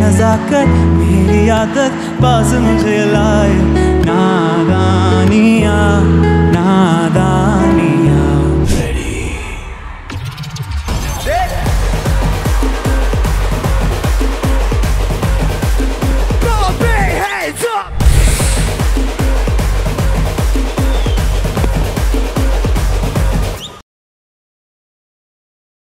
नजाकत मेरी आदत पास मुझे लाए। नादानियाँ